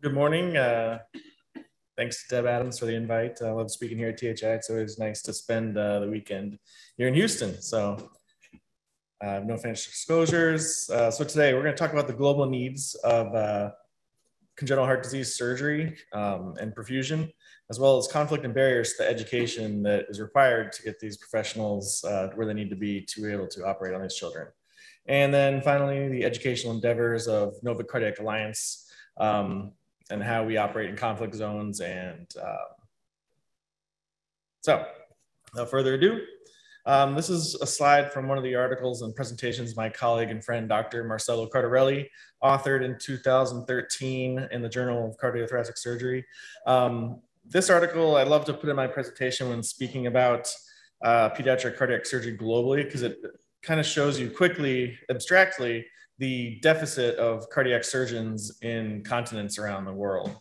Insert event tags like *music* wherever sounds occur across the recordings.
Good morning. Uh, thanks to Deb Adams for the invite. I love speaking here at THI. It's always nice to spend uh, the weekend here in Houston. So, uh, no financial disclosures. Uh, so, today we're going to talk about the global needs of uh, congenital heart disease surgery um, and perfusion, as well as conflict and barriers to the education that is required to get these professionals uh, where they need to be to be able to operate on these children. And then finally, the educational endeavors of Novick Cardiac Alliance. Um, and how we operate in conflict zones. And uh, so, without further ado, um, this is a slide from one of the articles and presentations my colleague and friend, Dr. Marcelo Cardarelli, authored in 2013 in the Journal of Cardiothoracic Surgery. Um, this article I love to put in my presentation when speaking about uh, pediatric cardiac surgery globally because it kind of shows you quickly, abstractly, the deficit of cardiac surgeons in continents around the world.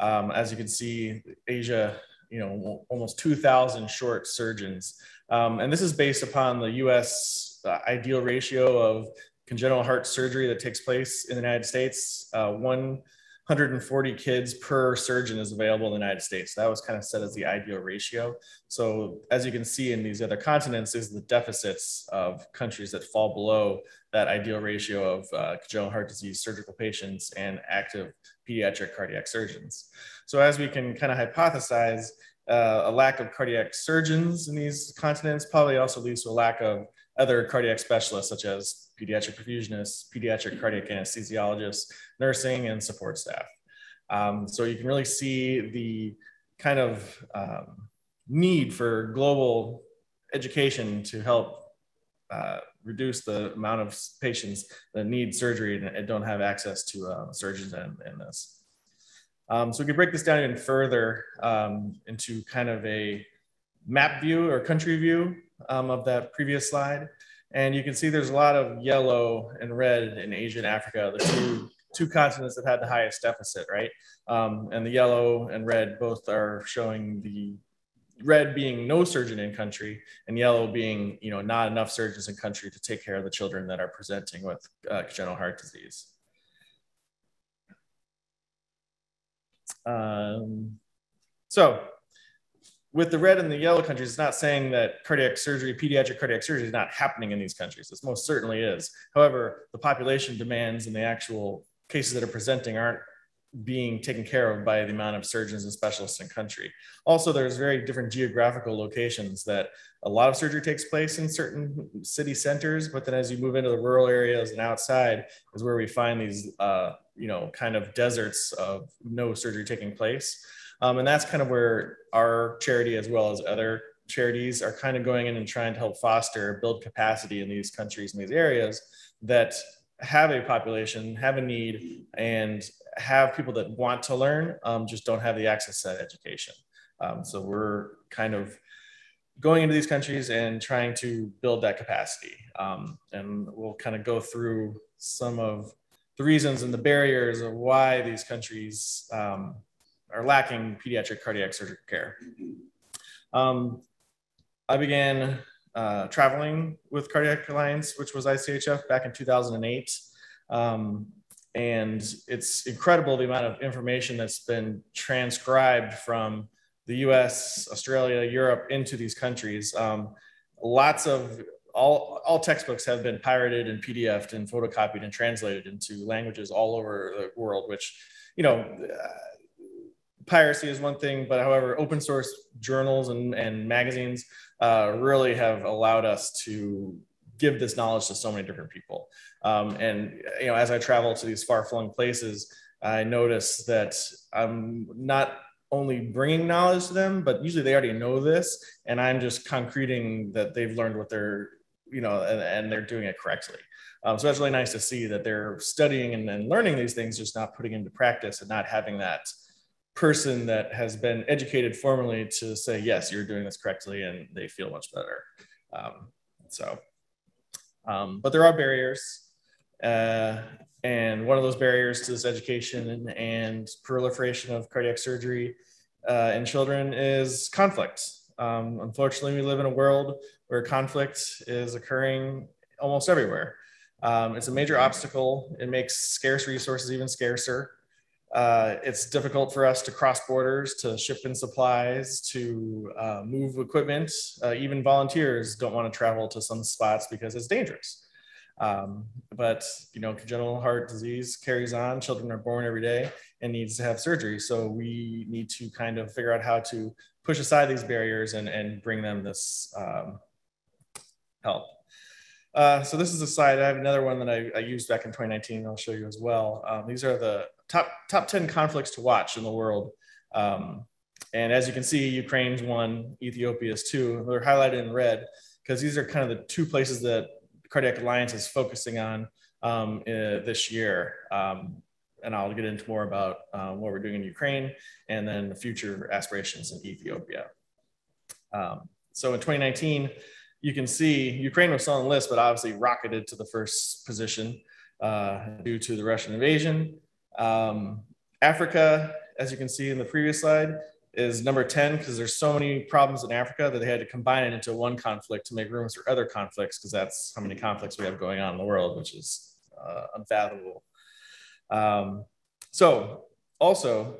Um, as you can see, Asia, you know, almost 2,000 short surgeons. Um, and this is based upon the US uh, ideal ratio of congenital heart surgery that takes place in the United States. Uh, one 140 kids per surgeon is available in the United States. That was kind of set as the ideal ratio. So as you can see in these other continents is the deficits of countries that fall below that ideal ratio of uh, congenital heart disease surgical patients and active pediatric cardiac surgeons. So as we can kind of hypothesize, uh, a lack of cardiac surgeons in these continents probably also leads to a lack of other cardiac specialists such as pediatric perfusionists, pediatric cardiac anesthesiologists, nursing, and support staff. Um, so you can really see the kind of um, need for global education to help uh, reduce the amount of patients that need surgery and don't have access to uh, surgeons in, in this. Um, so we could break this down even further um, into kind of a map view or country view um, of that previous slide. And you can see there's a lot of yellow and red in Asia and Africa, the two, two continents that had the highest deficit, right? Um, and the yellow and red both are showing the red being no surgeon in country and yellow being, you know, not enough surgeons in country to take care of the children that are presenting with uh, congenital heart disease. Um, so with the red and the yellow countries, it's not saying that cardiac surgery, pediatric cardiac surgery is not happening in these countries. This most certainly is. However, the population demands and the actual cases that are presenting aren't being taken care of by the amount of surgeons and specialists in country. Also, there's very different geographical locations that a lot of surgery takes place in certain city centers, but then as you move into the rural areas and outside is where we find these, uh, you know, kind of deserts of no surgery taking place. Um, and that's kind of where our charity, as well as other charities, are kind of going in and trying to help foster, build capacity in these countries and these areas that have a population, have a need, and have people that want to learn, um, just don't have the access to that education. Um, so we're kind of going into these countries and trying to build that capacity. Um, and we'll kind of go through some of the reasons and the barriers of why these countries um, are lacking pediatric cardiac surgical care. Um, I began uh, traveling with Cardiac Alliance, which was ICHF back in 2008. Um, and it's incredible the amount of information that's been transcribed from the US, Australia, Europe into these countries. Um, lots of all, all textbooks have been pirated and PDFed and photocopied and translated into languages all over the world, which, you know, uh, piracy is one thing, but however, open source journals and, and magazines uh, really have allowed us to give this knowledge to so many different people. Um, and you know, as I travel to these far-flung places, I notice that I'm not only bringing knowledge to them, but usually they already know this, and I'm just concreting that they've learned what they're, you know, and, and they're doing it correctly. Um, so that's really nice to see that they're studying and, and learning these things, just not putting into practice and not having that person that has been educated formally to say, yes, you're doing this correctly, and they feel much better. Um, so, um, but there are barriers. Uh, and one of those barriers to this education and, and proliferation of cardiac surgery uh, in children is conflict. Um, unfortunately, we live in a world where conflict is occurring almost everywhere. Um, it's a major obstacle. It makes scarce resources even scarcer. Uh, it's difficult for us to cross borders, to ship in supplies, to uh, move equipment. Uh, even volunteers don't want to travel to some spots because it's dangerous. Um, but you know, congenital heart disease carries on. Children are born every day and needs to have surgery. So we need to kind of figure out how to push aside these barriers and, and bring them this um, help. Uh, so this is a slide. I have another one that I, I used back in 2019. I'll show you as well. Um, these are the top top 10 conflicts to watch in the world. Um, and as you can see, Ukraine's one, Ethiopia's two. They're highlighted in red because these are kind of the two places that Cardiac Alliance is focusing on um, uh, this year. Um, and I'll get into more about uh, what we're doing in Ukraine and then the future aspirations in Ethiopia. Um, so in 2019, you can see Ukraine was on the list, but obviously rocketed to the first position uh, due to the Russian invasion. Um, Africa, as you can see in the previous slide, is number 10 because there's so many problems in Africa that they had to combine it into one conflict to make room for other conflicts because that's how many conflicts we have going on in the world, which is uh, unfathomable. Um, so also,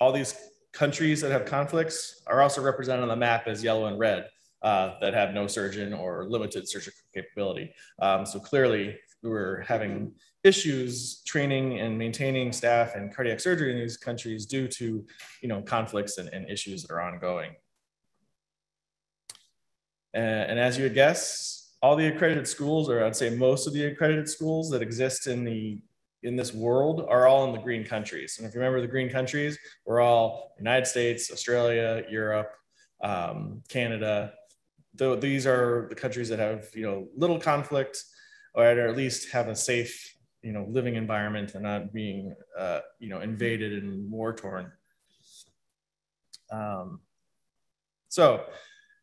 all these countries that have conflicts are also represented on the map as yellow and red uh, that have no surgeon or limited surgical capability. Um, so clearly we're having issues training and maintaining staff and cardiac surgery in these countries due to you know, conflicts and, and issues that are ongoing. And, and as you would guess, all the accredited schools, or I'd say most of the accredited schools that exist in the in this world are all in the green countries. And if you remember the green countries, we're all United States, Australia, Europe, um, Canada, though these are the countries that have you know little conflict or at least have a safe you know living environment and not being uh, you know invaded and war torn. Um, so,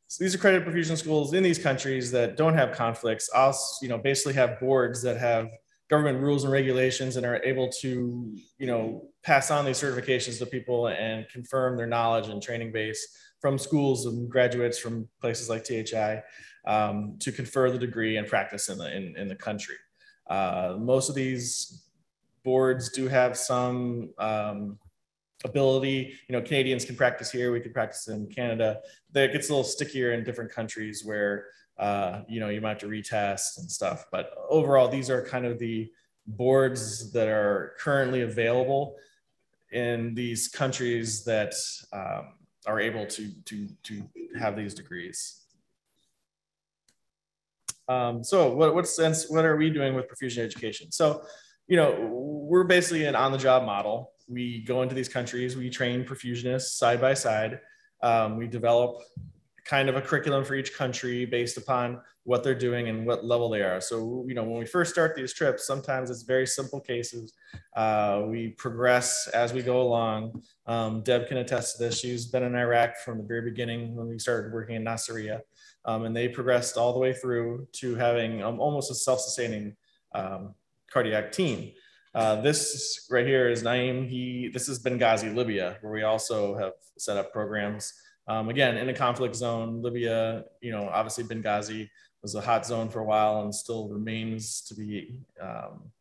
so these accredited perfusion schools in these countries that don't have conflicts. Also you know basically have boards that have government rules and regulations and are able to you know pass on these certifications to people and confirm their knowledge and training base from schools and graduates from places like THI um, to confer the degree and practice in the, in, in the country. Uh, most of these boards do have some um, ability. You know, Canadians can practice here, we can practice in Canada. That gets a little stickier in different countries where, uh, you know, you might have to retest and stuff. But overall, these are kind of the boards that are currently available in these countries that um, are able to to to have these degrees. Um, so what what sense what are we doing with perfusion education? So, you know, we're basically an on-the-job model. We go into these countries, we train perfusionists side by side. Um, we develop kind of a curriculum for each country based upon what they're doing and what level they are. So, you know, when we first start these trips, sometimes it's very simple cases. Uh, we progress as we go along. Um, Deb can attest to this. She's been in Iraq from the very beginning when we started working in Nasiriyah. Um, and they progressed all the way through to having um, almost a self-sustaining um, cardiac team. Uh, this right here is Naim. He, this is Benghazi, Libya, where we also have set up programs um, again, in a conflict zone, Libya, you know, obviously Benghazi was a hot zone for a while and still remains to be um,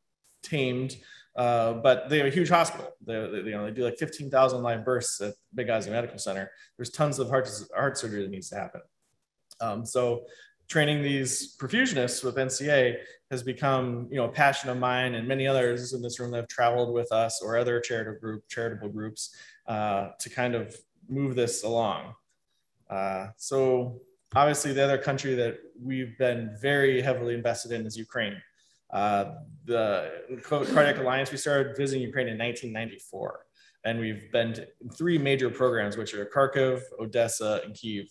tamed. Uh, but they have a huge hospital. They, they, you know, they do like 15,000 live births at Benghazi Medical Center. There's tons of heart, heart surgery that needs to happen. Um, so training these perfusionists with NCA has become, you know, a passion of mine and many others in this room that have traveled with us or other charitable group, charitable groups uh, to kind of move this along. Uh, so obviously the other country that we've been very heavily invested in is Ukraine. Uh, the Cardiac Alliance, we started visiting Ukraine in 1994. And we've been to three major programs, which are Kharkiv, Odessa, and Kiev.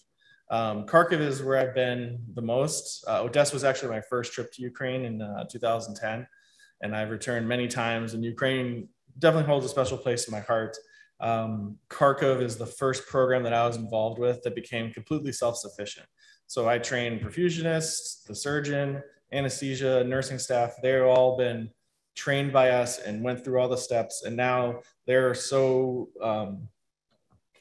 Um, Kharkiv is where I've been the most. Uh, Odessa was actually my first trip to Ukraine in uh, 2010. And I've returned many times, and Ukraine definitely holds a special place in my heart. Um, Kharkov is the first program that I was involved with that became completely self-sufficient. So I trained perfusionists, the surgeon, anesthesia, nursing staff. They've all been trained by us and went through all the steps. And now they're so um,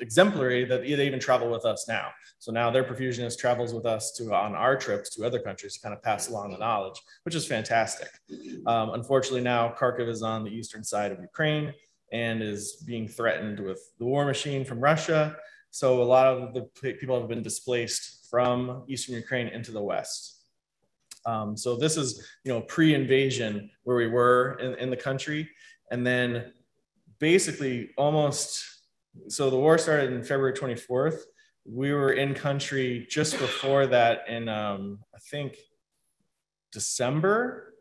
exemplary that they even travel with us now. So now their perfusionist travels with us to on our trips to other countries to kind of pass along the knowledge, which is fantastic. Um, unfortunately, now Kharkiv is on the eastern side of Ukraine. and is being threatened with the war machine from Russia. So a lot of the people have been displaced from Eastern Ukraine into the West. Um, so this is, you know, pre-invasion where we were in, in the country. And then basically almost, so the war started in February 24th. We were in country just before that in, um, I think, December.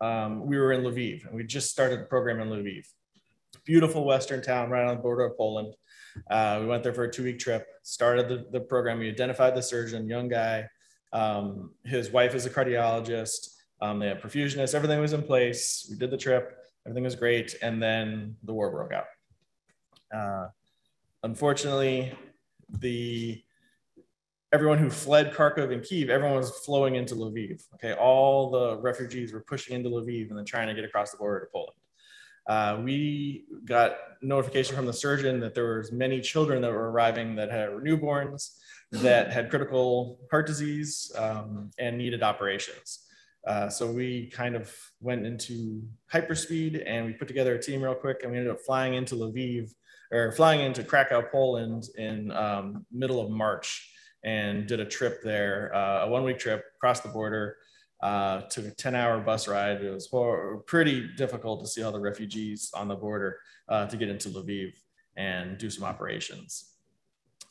Um, we were in Lviv and we just started the program in Lviv. Beautiful Western town right on the border of Poland. Uh, we went there for a two week trip, started the, the program. We identified the surgeon, young guy. Um, his wife is a cardiologist. Um, they had perfusionists. Everything was in place. We did the trip. Everything was great. And then the war broke out. Uh, unfortunately, the everyone who fled Kharkov and Kiev, everyone was flowing into Lviv. Okay, all the refugees were pushing into Lviv and then trying to get across the border to Poland. Uh, we got notification from the surgeon that there was many children that were arriving that had newborns, that had critical heart disease um, and needed operations. Uh, so we kind of went into hyperspeed and we put together a team real quick and we ended up flying into Lviv or flying into Krakow, Poland in um, middle of March and did a trip there, uh, a one week trip across the border uh, took a 10 hour bus ride. It was pretty difficult to see all the refugees on the border uh, to get into Lviv and do some operations.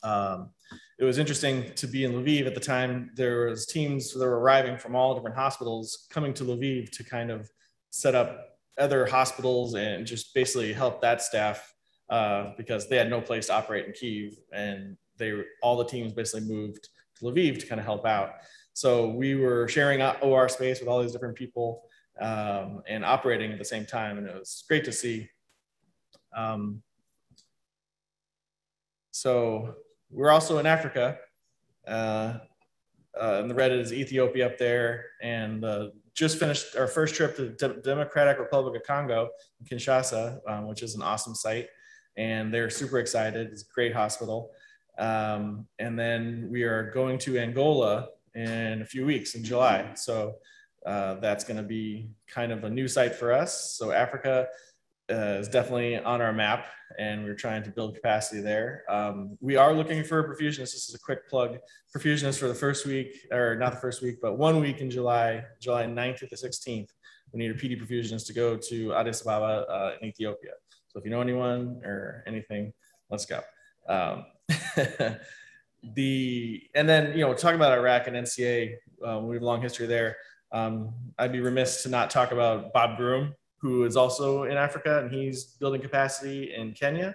Um, it was interesting to be in Lviv at the time. There was teams that were arriving from all different hospitals coming to Lviv to kind of set up other hospitals and just basically help that staff uh, because they had no place to operate in Kiev and they all the teams basically moved to Lviv to kind of help out. So we were sharing OR space with all these different people um, and operating at the same time. And it was great to see. Um, so we're also in Africa. Uh, uh, and the red is Ethiopia up there. And uh, just finished our first trip to the Democratic Republic of Congo, in Kinshasa, um, which is an awesome site. And they're super excited. It's a great hospital. Um, and then we are going to Angola in a few weeks in July. So uh, that's going to be kind of a new site for us. So Africa uh, is definitely on our map, and we're trying to build capacity there. Um, we are looking for a perfusionist. This is a quick plug. Perfusionist for the first week, or not the first week, but one week in July, July 9th to the 16th. We need a PD perfusionist to go to Addis Ababa uh, in Ethiopia. So if you know anyone or anything, let's go. Um, *laughs* the and then you know talking about Iraq and NCA, um, we have a long history there. Um, I'd be remiss to not talk about Bob Groom, who is also in Africa and he's building capacity in Kenya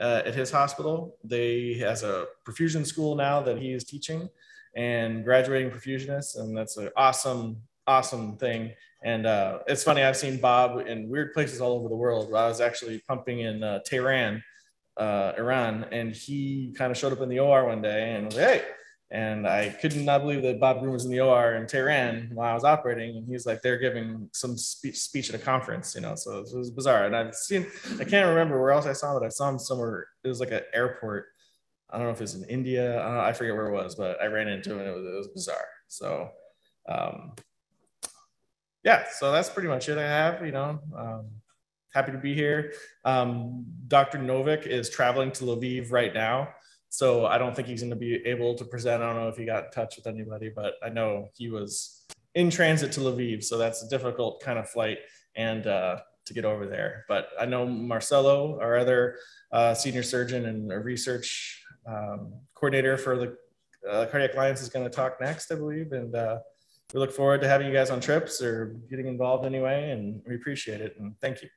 uh, at his hospital. They has a perfusion school now that he is teaching and graduating perfusionists, and that's an awesome, awesome thing. And uh, it's funny, I've seen Bob in weird places all over the world. I was actually pumping in uh, Tehran uh, Iran, and he kind of showed up in the OR one day and was like, "Hey," and I could not believe that Bob Groom was in the OR in Tehran while I was operating, and he's like, "They're giving some speech, speech at a conference," you know. So it was bizarre, and I've seen, I can't remember where else I saw it. I saw him somewhere. It was like an airport. I don't know if it was in India. I, I forget where it was, but I ran into him and it was, it was bizarre. So, um, yeah, so that's pretty much it I have, you know. Um, happy to be here. Um, Dr. Novick is traveling to Lviv right now. So I don't think he's going to be able to present. I don't know if he got in touch with anybody, but I know he was in transit to Lviv. So that's a difficult kind of flight and uh, to get over there. But I know Marcelo, our other uh, senior surgeon and research um, coordinator for the uh, Cardiac Alliance is going to talk next, I believe. And uh, we look forward to having you guys on trips or getting involved anyway. And we appreciate it. And thank you.